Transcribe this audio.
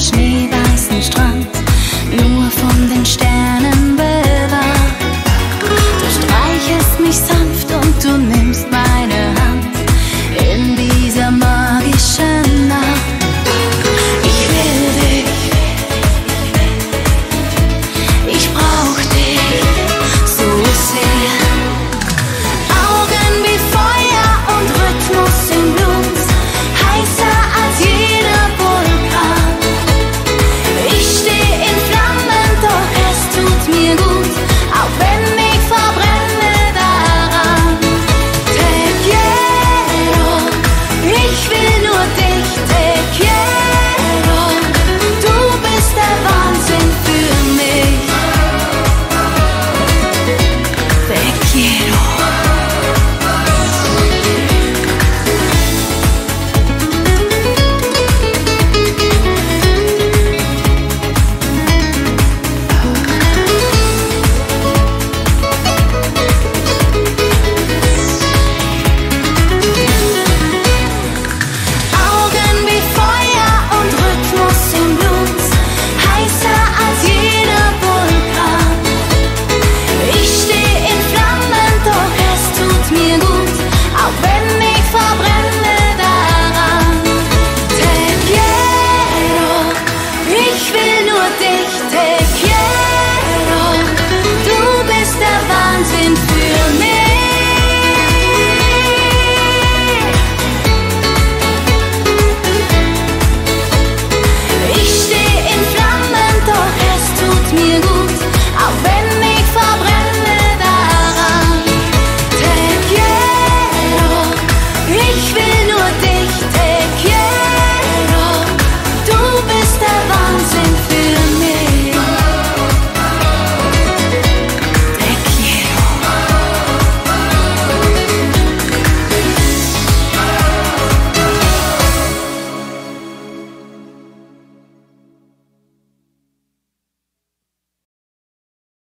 comes